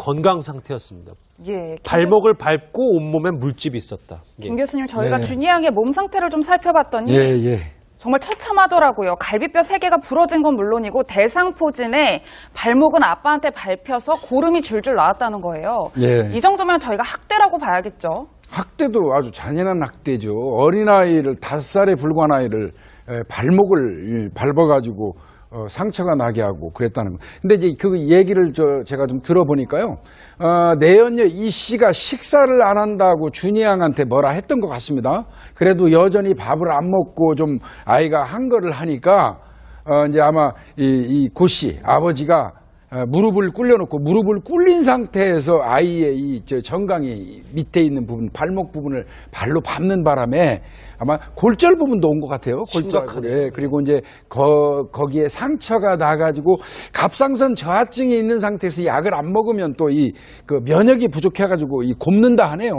건강 상태였습니다. 예. 김, 발목을 밟고 온몸에 물집이 있었다. 예. 김 교수님 저희가 네. 준이 양의 몸 상태를 좀 살펴봤더니 예, 예. 정말 처참하더라고요. 갈비뼈 세개가 부러진 건 물론이고 대상포진에 발목은 아빠한테 밟혀서 고름이 줄줄 나왔다는 거예요. 예. 이 정도면 저희가 학대라고 봐야겠죠. 학대도 아주 잔인한 학대죠. 어린아이를, 다섯 살에 불과한 아이를 에, 발목을 이, 밟아가지고 어, 상처가 나게 하고 그랬다는 거. 근데 이제 그 얘기를 저 제가 좀 들어보니까요. 어, 내연녀 이 씨가 식사를 안 한다고 준이 양한테 뭐라 했던 것 같습니다. 그래도 여전히 밥을 안 먹고 좀 아이가 한 거를 하니까 어, 이제 아마 이, 이 고 씨, 아버지가 어, 무릎을 꿇려놓고 무릎을 꿇린 상태에서 아이의 이저 정강이 밑에 있는 부분, 발목 부분을 발로 밟는 바람에 아마 골절 부분도 온 것 같아요. 골절. 예, 그리고 이제 거, 거기에 상처가 나가지고 갑상선 저하증이 있는 상태에서 약을 안 먹으면 또 이 그 면역이 부족해가지고 이 곱는다 하네요.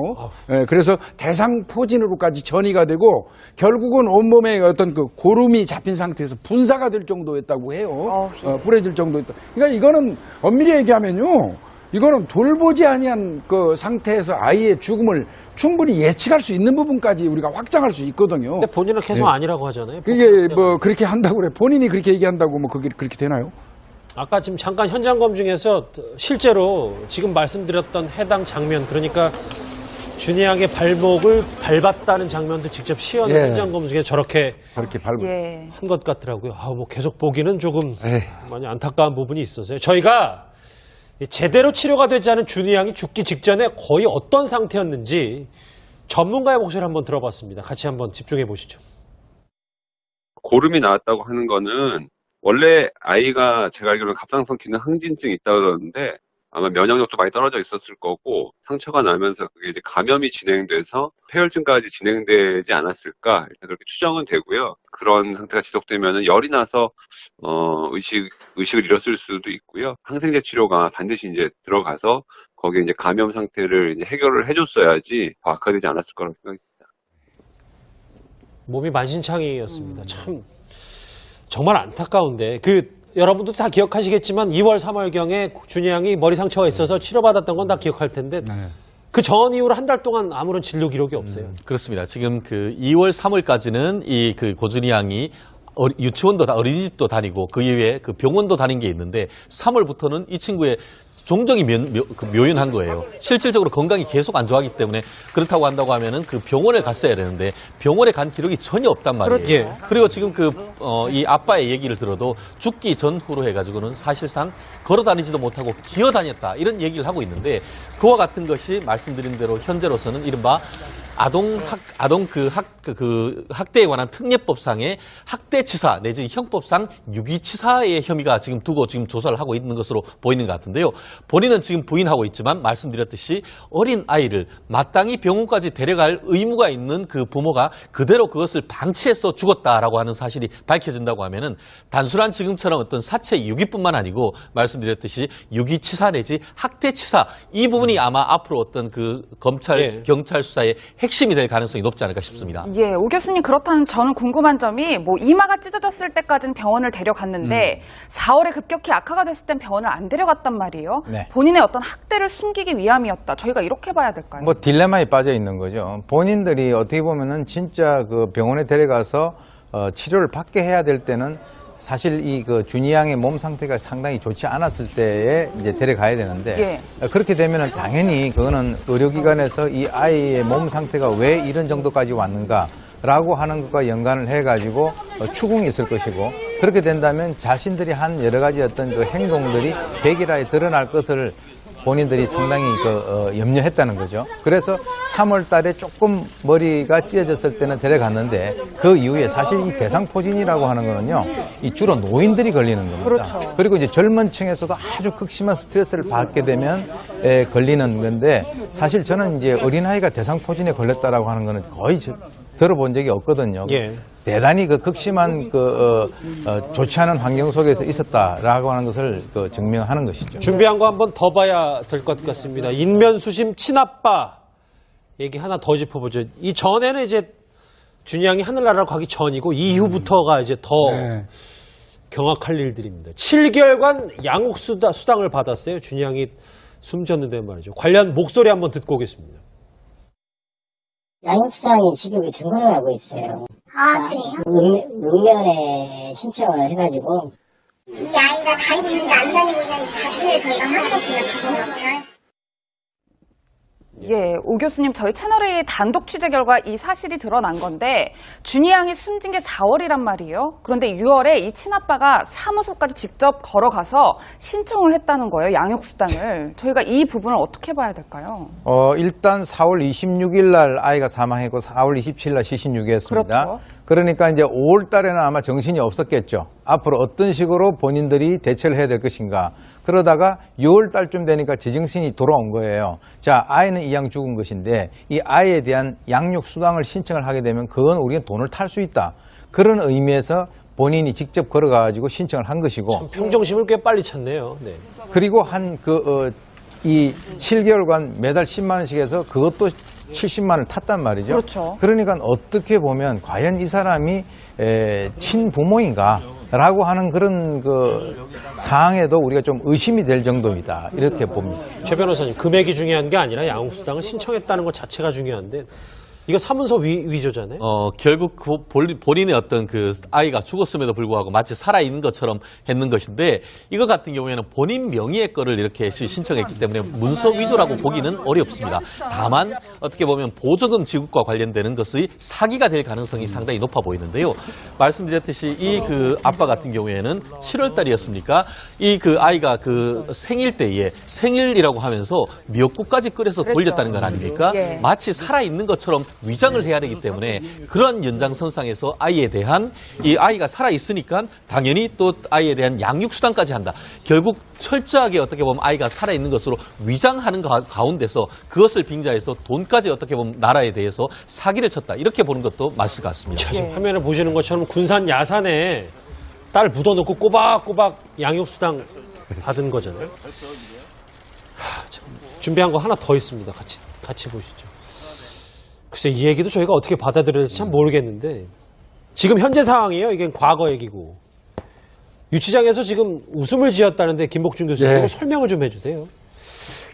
예, 그래서 대상포진으로까지 전이가 되고 결국은 온몸에 어떤 그 고름이 잡힌 상태에서 분사가 될 정도였다고 해요. 어, 부러질 정도였다. 그러니까 이거는 엄밀히 얘기하면요. 이거는 돌보지 아니한 그 상태에서 아이의 죽음을 충분히 예측할 수 있는 부분까지 우리가 확장할 수 있거든요. 근데 본인은 계속 예. 아니라고 하잖아요. 그게 뭐 그렇게 한다고 그래. 본인이 그렇게 얘기한다고 뭐 그게 그렇게 되나요? 아까 지금 잠깐 현장 검증에서 실제로 지금 말씀드렸던 해당 장면 그러니까 준이 양의 발목을 밟았다는 장면도 직접 시연 예. 현장 검증에 저렇게 그렇게 밟을. 예. 한것 같더라고요. 아, 뭐 계속 보기는 조금 에이. 많이 안타까운 부분이 있어서요. 저희가 이 제대로 치료가 되지 않은 준이 양이 죽기 직전에 거의 어떤 상태였는지 전문가의 목소리를 한번 들어봤습니다. 같이 한번 집중해 보시죠. 고름이 나왔다고 하는 거는 원래 아이가 제가 알기로는 갑상선 기능 항진증이 있다고 그러는데 아마 면역력도 많이 떨어져 있었을 거고 상처가 나면서 그게 이제 감염이 진행돼서 폐혈증까지 진행되지 않았을까 일단 그렇게 추정은 되고요. 그런 상태가 지속되면 열이 나서 어, 의식 의식을 잃었을 수도 있고요. 항생제 치료가 반드시 이제 들어가서 거기에 이제 감염 상태를 이제 해결을 해줬어야지 더 악화되지 않았을 거라고 생각이 듭니다. 몸이 만신창이였습니다. 참 정말 안타까운데 그 여러분도 다 기억하시겠지만 2월 3월경에 준이 양이 머리 상처가 있어서 치료받았던 건 다 기억할 텐데 네. 그전 이후로 한 달 동안 아무런 진료 기록이 없어요. 그렇습니다. 지금 그 2월, 3월까지는 이 그 고준이 양이 어- 유치원도 다 어린이집도 다니고 그 이후에 그 병원도 다닌 게 있는데 3월부터는 이 친구의 종정이 면, 묘, 그 묘연한 거예요. 실질적으로 건강이 계속 안 좋아하기 때문에 그렇다고 한다고 하면은 그 병원에 갔어야 되는데 병원에 간 기록이 전혀 없단 말이에요. 그렇죠. 예. 그리고 지금 그, 어, 이 아빠의 얘기를 들어도 죽기 전후로 해가지고는 사실상 걸어 다니지도 못하고 기어 다녔다. 이런 얘기를 하고 있는데 그와 같은 것이 말씀드린 대로 현재로서는 이른바 아동 학, 아동 그 학, 그, 그 학대에 관한 특례법상의 학대치사 내지 형법상 유기치사의 혐의가 지금 두고 지금 조사를 하고 있는 것으로 보이는 것 같은데요. 본인은 지금 부인하고 있지만 말씀드렸듯이 어린 아이를 마땅히 병원까지 데려갈 의무가 있는 그 부모가 그대로 그것을 방치해서 죽었다라고 하는 사실이 밝혀진다고 하면은 단순한 지금처럼 어떤 사체 유기뿐만 아니고 말씀드렸듯이 유기치사 내지 학대치사 이 부분이 아마 앞으로 어떤 그 검찰 예. 경찰 수사의 핵 심이 될 가능성이 높지 않을까 싶습니다. 예, 오 교수님 그렇다면 저는 궁금한 점이 뭐 이마가 찢어졌을 때까지는 병원을 데려갔는데 4월에 급격히 악화가 됐을 땐 병원을 안 데려갔단 말이에요. 네. 본인의 어떤 학대를 숨기기 위함이었다. 저희가 이렇게 봐야 될까요? 뭐 딜레마에 빠져 있는 거죠. 본인들이 어떻게 보면은 진짜 그 병원에 데려가서 어, 치료를 받게 해야 될 때는 사실 이 그 준이 양의 몸 상태가 상당히 좋지 않았을 때에 이제 데려가야 되는데 어, 그렇게 되면은 당연히 그거는 의료기관에서 이 아이의 몸 상태가 왜 이런 정도까지 왔는가 라고 하는 것과 연관을 해가지고 어, 추궁이 있을 것이고 그렇게 된다면 자신들이 한 여러 가지 어떤 그 행동들이 백일화에 드러날 것을 본인들이 상당히 그 어, 염려했다는 거죠. 그래서 3월 달에 조금 머리가 찢어졌을 때는 데려갔는데 그 이후에 사실 이 대상포진이라고 하는 거는요. 이 주로 노인들이 걸리는 겁니다. 그렇죠. 그리고 이제 젊은 층에서도 아주 극심한 스트레스를 받게 되면 에, 걸리는 건데 사실 저는 이제 어린아이가 대상포진에 걸렸다라고 하는 거는 거의 저- 들어본 적이 없거든요. 예. 대단히 그 극심한 그 어, 어, 좋지 않은 환경 속에서 있었다라고 하는 것을 그 증명하는 것이죠. 준비한 거 한번 더 봐야 될 것 같습니다. 인면수심 친아빠 얘기 하나 더 짚어보죠. 이 전에는 이제 준이 양이 하늘나라로 가기 전이고 이후부터가 이제 더 네. 경악할 일들입니다. 7개월간 양육 수당, 수당을 받았어요. 준이 양이 숨졌는데 말이죠. 관련 목소리 한번 듣고 오겠습니다. 양육수당이 지급이 중단을 하고 있어요. 아, 그래요? 읍- 읍면에 신청을 해가지고 이 아이가 다니고 있는지 안 다니고 있는지 자체를 저희가 확인했으면 그거죠. 예, 오 교수님 저희 채널의 단독 취재 결과 이 사실이 드러난 건데 준이 양이 숨진 게 4월이란 말이에요. 그런데 6월에 이 친아빠가 사무소까지 직접 걸어가서 신청을 했다는 거예요. 양육수당을. 저희가 이 부분을 어떻게 봐야 될까요? 어, 일단 4월 26일 날 아이가 사망했고 4월 27일 날 시신 유기했습니다. 그렇죠. 그러니까 이제 5월 달에는 아마 정신이 없었겠죠. 앞으로 어떤 식으로 본인들이 대처를 해야 될 것인가. 그러다가 6월 달쯤 되니까 제정신이 돌아온 거예요. 자, 아이는 이양 죽은 것인데 이 아이에 대한 양육 수당을 신청을 하게 되면 그건 우리가 돈을 탈 수 있다. 그런 의미에서 본인이 직접 걸어가지고 신청을 한 것이고 평정심을 꽤 빨리 찾네요. 네. 그리고 한 그, 어, 이 7개월간 매달 10만 원씩 해서 그것도 70만 원을 탔단 말이죠. 그렇죠. 그러니까 어떻게 보면 과연 이 사람이 에, 친부모인가? 라고 하는 그런 그 상황에도 우리가 좀 의심이 될 정도이다. 이렇게 봅니다. 최 변호사님, 금액이 중요한 게 아니라 양육수당을 신청했다는 것 자체가 중요한데 이거 사문서 위, 위조잖아요. 어, 결국 그 본- 본인의 어떤 그 아이가 죽었음에도 불구하고 마치 살아있는 것처럼 했는 것인데 이거 같은 경우에는 본인 명의의 거를 이렇게 시- 신청했기 때문에 문서 위조라고 보기는 어렵습니다. 다만 어떻게 보면 보조금 지급과 관련되는 것의 사기가 될 가능성이 상당히 높아 보이는데요. 말씀드렸듯이 이 그 아빠 같은 경우에는 7월 달이었습니까? 이 그 아이가 그 생일 때에 생일이라고 하면서 미역국까지 끓여서 돌렸다는 건 아닙니까? 예. 마치 살아있는 것처럼 위장을 해야 되기 때문에 그러한 연장선상에서 아이에 대한 이 아이가 살아 있으니까 당연히 또 아이에 대한 양육수당까지 한다. 결국 철저하게 어떻게 보면 아이가 살아 있는 것으로 위장하는 가, 가운데서 그것을 빙자해서 돈까지 어떻게 보면 나라에 대해서 사기를 쳤다. 이렇게 보는 것도 맞을 것 같습니다. 자, 지금 화면에 보시는 것처럼 군산 야산에 딸 묻어놓고 꼬박꼬박 양육수당 받은 거잖아요. 하, 참, 준비한 거 하나 더 있습니다. 같이, 같이 보시죠. 글쎄, 이 얘기도 저희가 어떻게 받아들여야 될지 참 모르겠는데, 지금 현재 상황이에요. 이게 과거 얘기고. 유치장에서 지금 웃음을 지었다는데, 김복준 교수님, 예. 이거 설명을 좀 해주세요.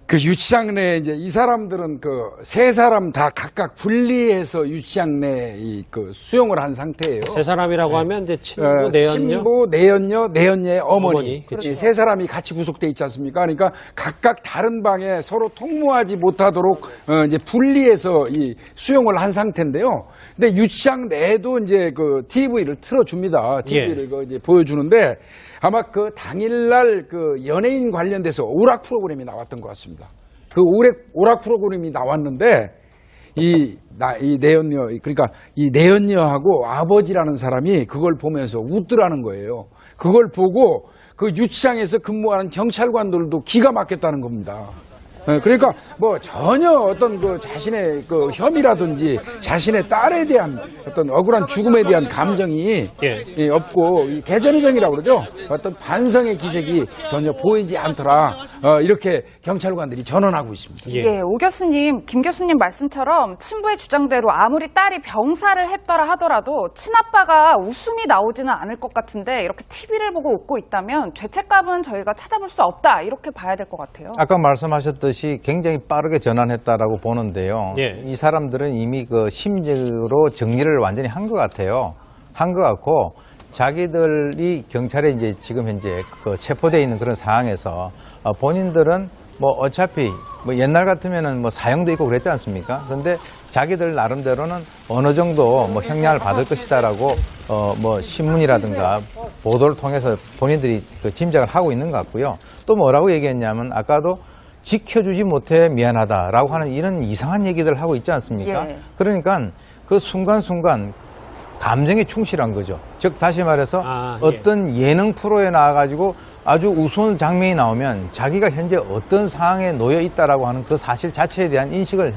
그 유치장 내에 이제 이 사람들은 그 세 사람 다 각각 분리해서 유치장 내에 이그 수용을 한 상태예요. 세 사람이라고 하면 이제 친부, 어, 내연녀. 친부, 내연녀, 내연녀의 어머니. 어머니, 그렇죠. 이세 사람이 같이 구속돼 있지 않습니까? 그러니까 각각 다른 방에 서로 통모하지 못하도록 어, 이제 분리해서 이 수용을 한 상태인데요. 근데 유치장 내에도 이제 그 TV를 틀어줍니다. TV를 예. 그 이제 보여주는데 아마 그 당일날 그 연예인 관련돼서 오락 프로그램이 나왔던 것 같습니다. 그 오락, 오락 프로그램이 나왔는데 이, 나, 이 내연녀, 그러니까 이 내연녀하고 아버지라는 사람이 그걸 보면서 웃더라는 거예요. 그걸 보고 그 유치장에서 근무하는 경찰관들도 기가 막혔다는 겁니다. 예, 그러니까 뭐 전혀 어떤 그 자신의 그 혐의라든지 자신의 딸에 대한 어떤 억울한 죽음에 대한 감정이 예. 예, 없고 이 대전의정이라고 그러죠. 어떤 반성의 기색이 전혀 보이지 않더라. 어, 이렇게 경찰관들이 전언하고 있습니다. 예. 예, 오 교수님, 김 교수님 말씀처럼 친부의 주장대로 아무리 딸이 병사를 했더라 하더라도 친아빠가 웃음이 나오지는 않을 것 같은데 이렇게 TV를 보고 웃고 있다면 죄책감은 저희가 찾아볼 수 없다 이렇게 봐야 될 것 같아요. 아까 말씀하셨듯이 굉장히 빠르게 전환했다라고 보는데요. 예. 이 사람들은 이미 그 심적으로 정리를 완전히 한 것 같아요. 한 것 같고 자기들이 경찰에 이제 지금 현재 그 체포돼 있는 그런 상황에서 어, 본인들은 뭐 어차피 뭐 옛날 같으면은 뭐 사형도 있고 그랬지 않습니까? 그런데 자기들 나름대로는 어느 정도 뭐 형량을 받을 것이다라고 어 뭐 신문이라든가 보도를 통해서 본인들이 그 짐작을 하고 있는 것 같고요. 또 뭐라고 얘기했냐면 아까도 지켜주지 못해 미안하다라고 하는 이런 이상한 얘기들 을 하고 있지 않습니까? 예. 그러니까 그 순간순간 감정에 충실한 거죠. 즉 다시 말해서 아, 예. 어떤 예능 프로에 나와가지고 아주 우스운 장면이 나오면 자기가 현재 어떤 상황에 놓여 있다라고 하는 그 사실 자체에 대한 인식을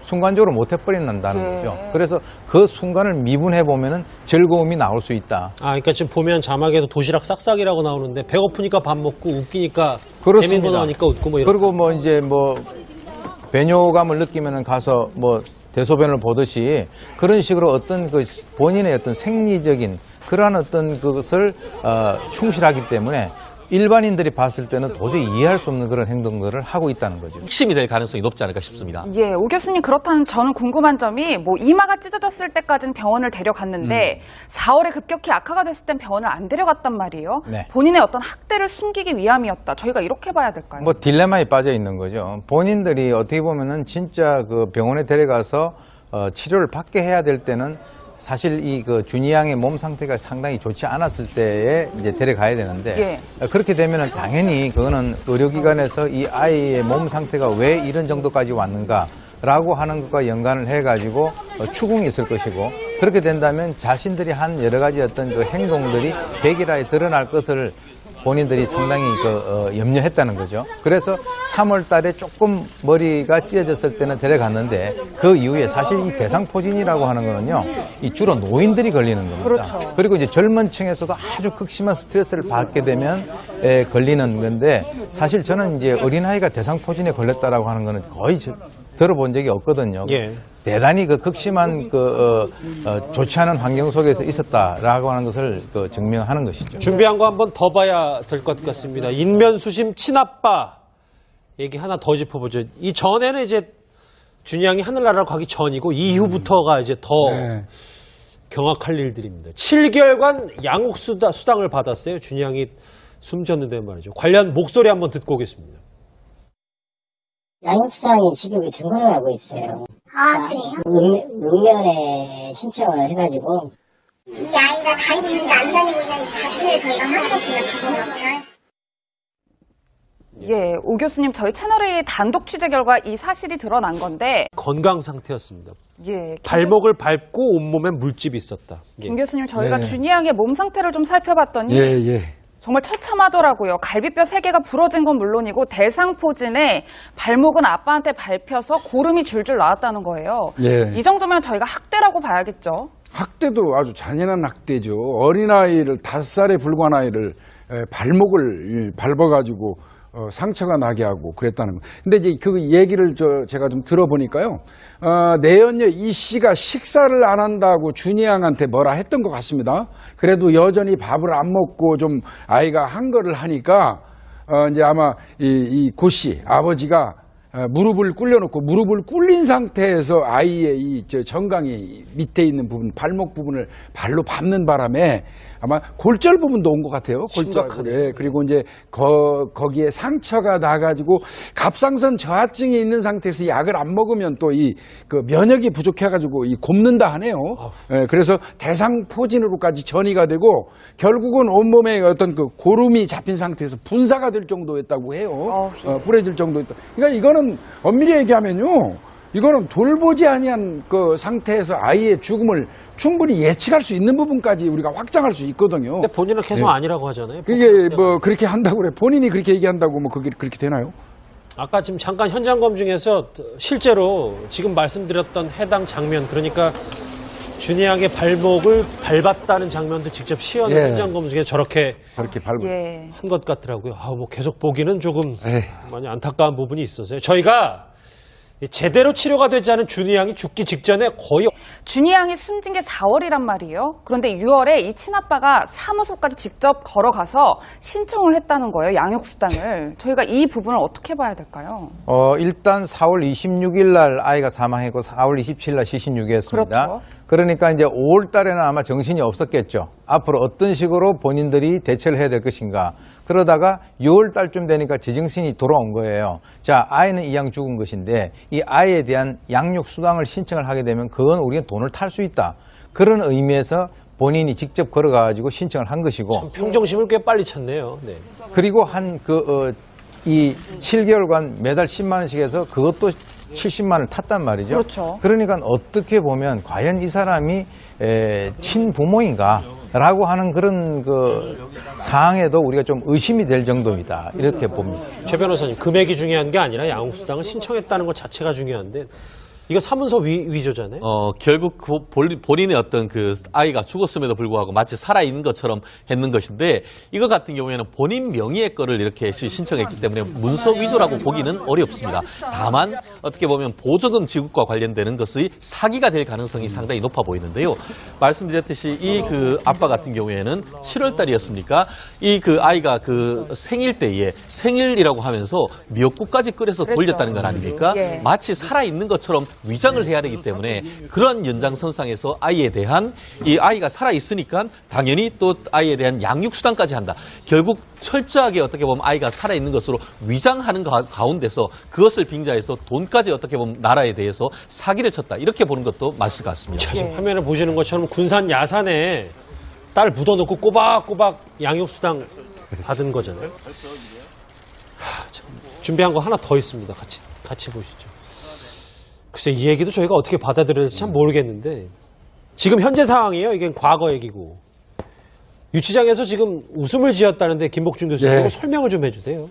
순간적으로 못 해버린다는 예. 거죠. 그래서 그 순간을 미분해 보면은 즐거움이 나올 수 있다. 아, 그러니까 지금 보면 자막에도 도시락 싹싹이라고 나오는데 배고프니까 밥 먹고 웃기니까 그렇습니다. 나오니까 웃고 뭐 이런. 그리고 뭐 이제 뭐 배뇨감을 느끼면은 가서 뭐 대소변을 보듯이 그런 식으로 어떤 그 본인의 어떤 생리적인 그러한 어떤 그것을 어, 충실하기 때문에 일반인들이 봤을 때는 도저히 이해할 수 없는 그런 행동들을 하고 있다는 거죠. 핵심이 될 가능성이 높지 않을까 싶습니다. 예, 오 교수님 그렇다면 저는 궁금한 점이 뭐 이마가 찢어졌을 때까지는 병원을 데려갔는데 4월에 급격히 악화가 됐을 땐 병원을 안 데려갔단 말이에요. 네. 본인의 어떤 학대를 숨기기 위함이었다. 저희가 이렇게 봐야 될까요? 뭐 딜레마에 빠져 있는 거죠. 본인들이 어떻게 보면은 진짜 그 병원에 데려가서 어, 치료를 받게 해야 될 때는 사실 이 그 준이 양의 몸 상태가 상당히 좋지 않았을 때에 이제 데려가야 되는데 어, 그렇게 되면은 당연히 그거는 의료기관에서 이 아이의 몸 상태가 왜 이런 정도까지 왔는가 라고 하는 것과 연관을 해가지고 어, 추궁이 있을 것이고 그렇게 된다면 자신들이 한 여러 가지 어떤 그 행동들이 백일화에 드러날 것을 본인들이 상당히 그 어, 염려했다는 거죠. 그래서 3월 달에 조금 머리가 찢어졌을 때는 데려갔는데 그 이후에 사실 이 대상포진이라고 하는 거는요. 이 주로 노인들이 걸리는 겁니다. 그렇죠. 그리고 이제 젊은 층에서도 아주 극심한 스트레스를 받게 되면 에, 걸리는 건데 사실 저는 이제 어린아이가 대상포진에 걸렸다라고 하는 거는 거의 저- 들어본 적이 없거든요. 예. 대단히 그 극심한 그 어, 어, 좋지 않은 환경 속에서 있었다라고 하는 것을 그 증명하는 것이죠. 준비한 거 한번 더 봐야 될 것 같습니다. 인면수심 친아빠 얘기 하나 더 짚어보죠. 이 전에는 이제 준이 양이 하늘나라로 가기 전이고 이후부터가 이제 더 네. 경악할 일들입니다. 7개월간 양육 수당, 수당을 받았어요. 준이 양이 숨졌는데 말이죠. 관련 목소리 한번 듣고 오겠습니다. 양육상이 지급이 된 걸로 알고 있어요. 아, 그래요? 읍- 읍면에 신청을 해가지고 이 아이가 다니고 있는지 안 다니고 있는지 자체를 저희가 확인했으면 그거죠. 예, 오 교수님 저희 채널의 단독 취재 결과 이 사실이 드러난 건데 건강 상태였습니다. 예, 김, 발목을 밟고 온몸에 물집이 있었다. 예. 김 교수님 저희가 네. 준이 양의 몸 상태를 좀 살펴봤더니 예, 예. 정말 처참하더라고요. 갈비뼈 세 개가 부러진 건 물론이고 대상포진에 발목은 아빠한테 밟혀서 고름이 줄줄 나왔다는 거예요. 예. 이 정도면 저희가 학대라고 봐야겠죠. 학대도 아주 잔인한 학대죠. 어린아이를 다섯 살에 불과한 아이를 에, 발목을 이, 밟아가지고 어, 상처가 나게 하고 그랬다는 거. 근데 이제 그 얘기를 저 제가 좀 들어보니까요. 어, 내연녀 이 씨가 식사를 안 한다고 준이 양한테 뭐라 했던 것 같습니다. 그래도 여전히 밥을 안 먹고 좀 아이가 한 거를 하니까 어, 이제 아마 이, 이고 씨, 아버지가 어, 무릎을 꿇려놓고 무릎을 꿇린 상태에서 아이의 이저 정강이 밑에 있는 부분, 발목 부분을 발로 밟는 바람에 아마 골절 부분도 온 것 같아요. 골절. 심각하네요. 예, 그리고 이제 거, 거기에 상처가 나가지고 갑상선 저하증이 있는 상태에서 약을 안 먹으면 또 이 그 면역이 부족해가지고 이 곱는다 하네요. 예, 그래서 대상포진으로까지 전이가 되고 결국은 온몸에 어떤 그 고름이 잡힌 상태에서 분사가 될 정도였다고 해요. 예. 어, 뿌려질 정도였다. 그러니까 이거는 엄밀히 얘기하면요. 이거는 돌보지 아니한 그 상태에서 아이의 죽음을 충분히 예측할 수 있는 부분까지 우리가 확장할 수 있거든요. 근데 본인은 계속 네. 아니라고 하잖아요. 그게 뭐 그렇게 한다고 그래. 본인이 그렇게 얘기한다고 뭐 그게 그렇게 되나요? 아까 지금 잠깐 현장 검증에서 실제로 지금 말씀드렸던 해당 장면 그러니까 준이 양의 발목을 밟았다는 장면도 직접 시연 예. 현장 검증에 저렇게 저렇게 밟고. 예. 한것 같더라고요. 아, 뭐 계속 보기는 조금 에이. 많이 안타까운 부분이 있어서요. 저희가 제대로 치료가 되지 않은 준이 양이 죽기 직전에 거의 준이 양이 숨진 게 4월이란 말이에요. 그런데 6월에 이 친아빠가 사무소까지 직접 걸어가서 신청을 했다는 거예요. 양육수당을. 저희가 이 부분을 어떻게 봐야 될까요? 어, 일단 4월 26일 날 아이가 사망했고 4월 27일 날 시신 유기했습니다. 그렇죠. 그러니까 이제 5월 달에는 아마 정신이 없었겠죠. 앞으로 어떤 식으로 본인들이 대처를 해야 될 것인가. 그러다가 6월 달쯤 되니까 제정신이 돌아온 거예요. 자, 아이는 이양 죽은 것인데 이 아이에 대한 양육 수당을 신청을 하게 되면 그건 우리가 돈을 탈 수 있다. 그런 의미에서 본인이 직접 걸어가지고 신청을 한 것이고 평정심을 꽤 빨리 찾네요. 네. 그리고 한 그, 어, 이 7개월간 매달 10만 원씩 해서 그것도 70만 원을 탔단 말이죠. 그렇죠. 그러니까 어떻게 보면 과연 이 사람이 에, 친부모인가? 라고 하는 그런 그 상황에도 우리가 좀 의심이 될 정도이다. 이렇게 봅니다. 최 변호사님 금액이 중요한 게 아니라 양육수당을 신청했다는 것 자체가 중요한데 이거 사문서 위, 위조잖아요. 어, 결국 그 본- 본인의 어떤 그 아이가 죽었음에도 불구하고 마치 살아있는 것처럼 했는 것인데 이거 같은 경우에는 본인 명의의 거를 이렇게 시- 신청했기 때문에 문서 위조라고 보기는 어렵습니다. 다만 어떻게 보면 보조금 지급과 관련되는 것의 사기가 될 가능성이 상당히 높아 보이는데요. 말씀드렸듯이 이 그 아빠 같은 경우에는 7월 달이었습니까? 이 그 아이가 그 생일 때에 생일이라고 하면서 미역국까지 끓여서 그랬죠. 돌렸다는 건 아닙니까? 예. 마치 살아있는 것처럼 위장을 해야 되기 때문에 그런 연장선상에서 아이에 대한 이 아이가 살아 있으니까 당연히 또 아이에 대한 양육 수단까지 한다. 결국 철저하게 어떻게 보면 아이가 살아 있는 것으로 위장하는 가, 가운데서 그것을 빙자해서 돈까지 어떻게 보면 나라에 대해서 사기를 쳤다. 이렇게 보는 것도 맞을 것 같습니다. 자, 지금 화면을 보시는 것처럼 군산 야산에 딸 묻어놓고 꼬박꼬박 양육수당 받은 거잖아요. 하, 참, 준비한 거 하나 더 있습니다. 같이, 같이 보시죠. 글쎄, 이 얘기도 저희가 어떻게 받아들여야 될지 참 모르겠는데, 지금 현재 상황이에요. 이게 과거 얘기고. 유치장에서 지금 웃음을 지었다는데, 김복준 교수님, 네. 설명을 좀 해주세요.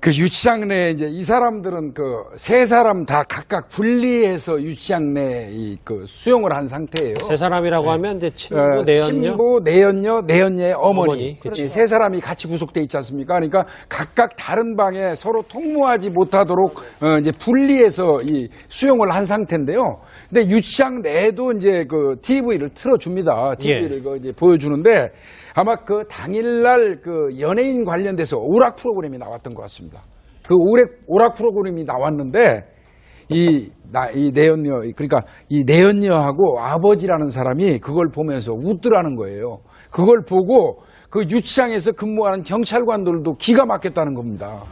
그 유치장 내에 이제 이 사람들은 그 세 사람 다 각각 분리해서 유치장 내에 이그 수용을 한 상태예요. 세 사람이라고 하면 이제 친부, 어, 내연녀. 신부, 내연녀, 내연녀의 어머니. 어머니, 그렇죠. 이세 사람이 같이 구속돼 있지 않습니까? 그러니까 각각 다른 방에 서로 통모하지 못하도록 어, 이제 분리해서 이 수용을 한 상태인데요. 근데 유치장 내에도 이제 그 TV를 틀어줍니다. TV를 예. 그 이제 보여주는데 아마 그 당일날 그 연예인 관련돼서 오락 프로그램이 나왔던 것 같습니다. 그 오락, 오락 프로그램이 나왔는데 이, 나, 이 내연녀, 그러니까 이 내연녀하고 아버지라는 사람이 그걸 보면서 웃더라는 거예요. 그걸 보고 그 유치장에서 근무하는 경찰관들도 기가 막혔다는 겁니다.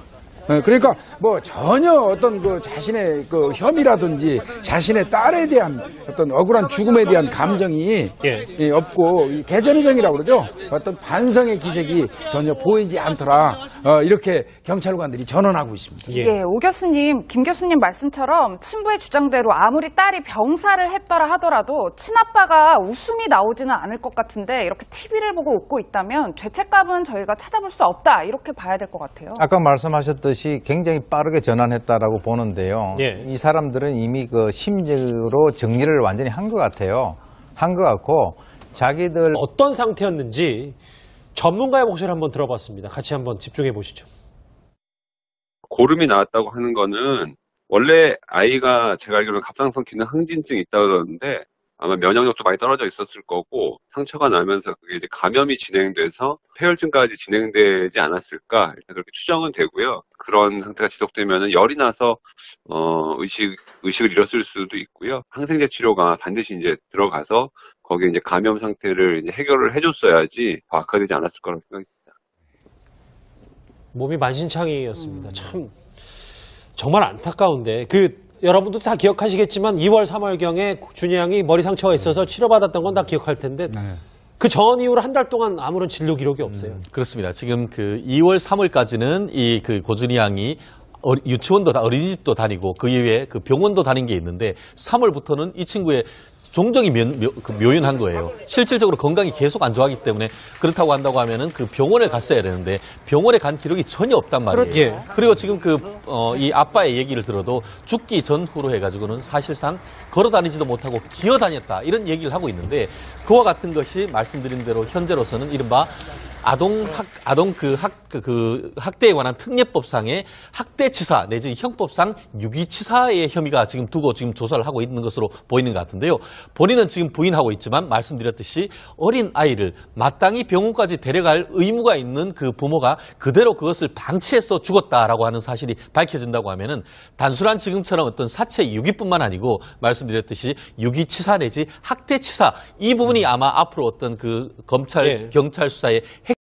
예, 그러니까 뭐 전혀 어떤 그 자신의 그 혐의라든지 자신의 딸에 대한 어떤 억울한 죽음에 대한 감정이 예. 예, 없고 이 대전의정이라고 그러죠. 어떤 반성의 기색이 전혀 보이지 않더라. 어, 이렇게 경찰관들이 전언하고 있습니다. 예. 예, 오 교수님, 김 교수님 말씀처럼 친부의 주장대로 아무리 딸이 병사를 했더라 하더라도 친아빠가 웃음이 나오지는 않을 것 같은데 이렇게 TV를 보고 웃고 있다면 죄책감은 저희가 찾아볼 수 없다 이렇게 봐야 될 것 같아요. 아까 말씀하셨듯이 굉장히 빠르게 전환했다라고 보는데요. 예. 이 사람들은 이미 그 심적으로 정리를 완전히 한 것 같아요. 한 것 같고 자기들 어떤 상태였는지 전문가의 목소리를 한번 들어봤습니다. 같이 한번 집중해 보시죠. 고름이 나왔다고 하는 거는 원래 아이가 제가 알기로는 갑상선 기능 항진증이 있다고 그러는데 아마 면역력도 많이 떨어져 있었을 거고 상처가 나면서 그게 이제 감염이 진행돼서 폐혈증까지 진행되지 않았을까 일단 그렇게 추정은 되고요. 그런 상태가 지속되면은 열이 나서 어 의식 의식을 잃었을 수도 있고요. 항생제 치료가 반드시 이제 들어가서 거기에 이제 감염 상태를 이제 해결을 해줬어야지 더 악화되지 않았을 거라고 생각이 듭니다. 몸이 만신창이였습니다. 참 정말 안타까운데 그 여러분도 다 기억하시겠지만 2월 3월경에 준이 양이 머리 상처가 있어서 치료받았던 건 다 기억할 텐데 그전 이후로 한 달 동안 아무런 진료 기록이 없어요. 그렇습니다. 지금 그 2월, 3월까지는 이 그 고준희 양이 어- 유치원도 다 어린이집도 다니고 그 이외에 그 병원도 다닌 게 있는데 3월부터는 이 친구의 종적이 면, 묘, 그 묘연한 거예요. 실질적으로 건강이 계속 안 좋아하기 때문에 그렇다고 한다고 하면은 그 병원을 갔어야 되는데 병원에 간 기록이 전혀 없단 말이에요. 그렇죠. 예. 그리고 지금 그, 어, 이 아빠의 얘기를 들어도 죽기 전후로 해가지고는 사실상 걸어 다니지도 못하고 기어 다녔다. 이런 얘기를 하고 있는데 그와 같은 것이 말씀드린 대로 현재로서는 이른바 아동 학, 아동 그 학, 그, 그 학대에 관한 특례법상의 학대치사 내지 형법상 유기치사의 혐의가 지금 두고 지금 조사를 하고 있는 것으로 보이는 것 같은데요. 본인은 지금 부인하고 있지만 말씀드렸듯이 어린 아이를 마땅히 병원까지 데려갈 의무가 있는 그 부모가 그대로 그것을 방치해서 죽었다라고 하는 사실이 밝혀진다고 하면은 단순한 지금처럼 어떤 사체 유기뿐만 아니고 말씀드렸듯이 유기치사 내지 학대치사 이 부분이 아마 앞으로 어떤 그 검찰 예. 경찰 수사의 핵